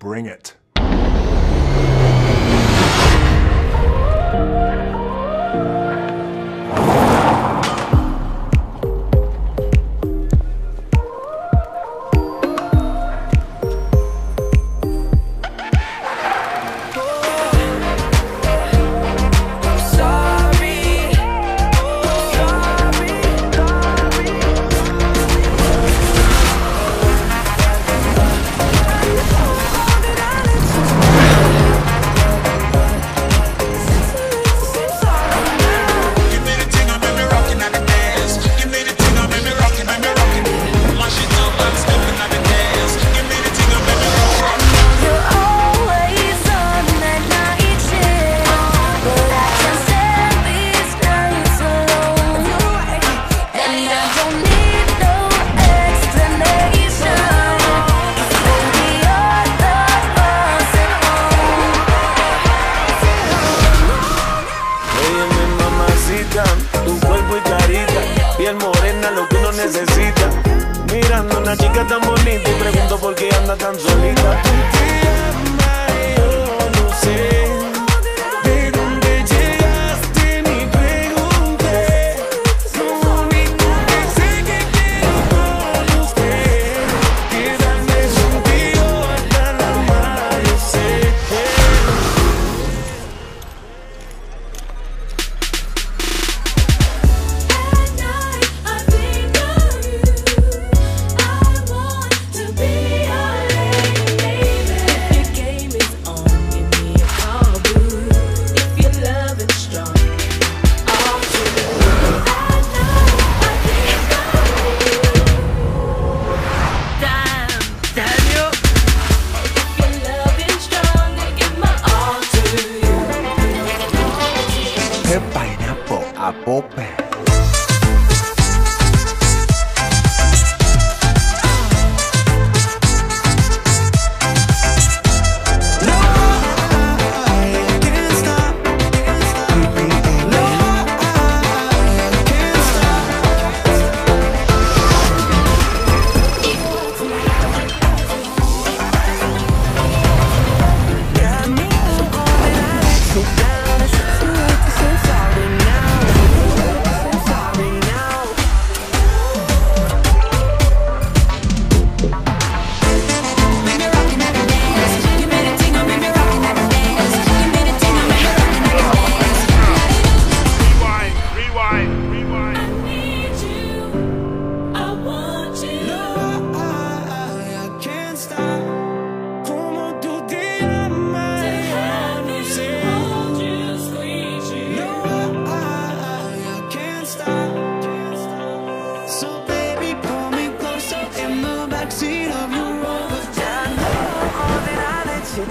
Bring it. necesita. Mirando a una chica tan bonita y pregunto por qué anda tan solita.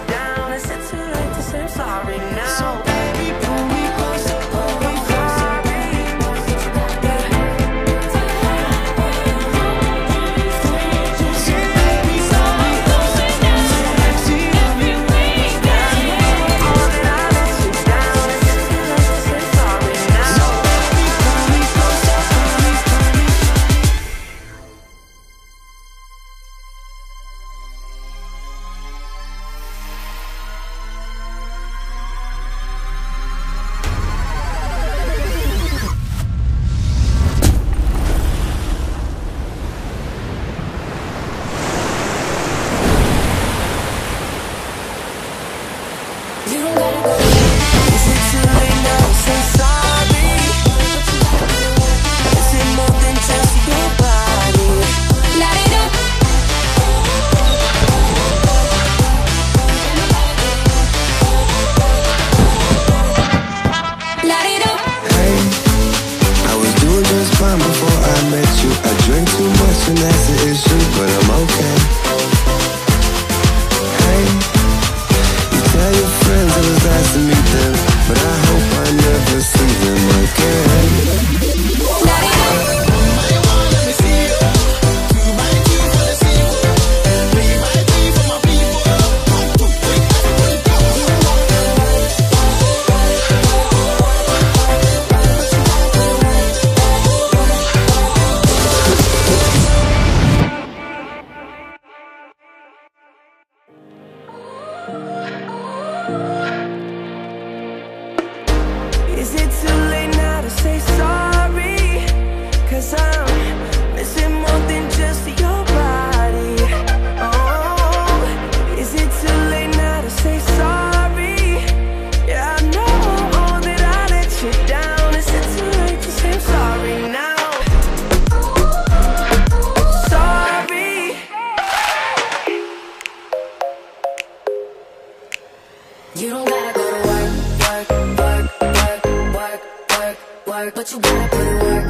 down. I said too late to say I'm sorry now. So before I met you. I drank too much and that's the issue, but I'm okay. You down. Oh, is it too late now to say sorry Yeah, I know how that hit you down and it's too late to say sorry now? Sorry. You don't gotta go to work, work, work, work, work, work, work, but you gotta put work,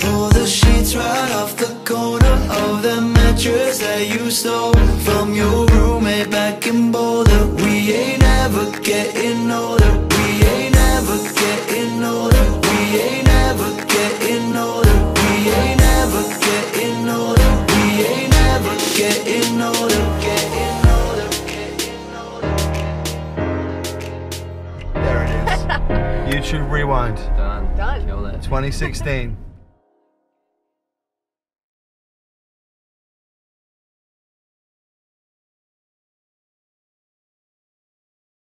Pull the sheets right off the corner of the mattress that you stole from your roommate back in Boulder. We ain't ever getting older. We ain't ever getting older. We ain't ever getting older. We ain't ever getting older. We ain't ever getting older. Getting older. Getting older. There it is. YouTube Rewind Done. Done. Killed it. 2016.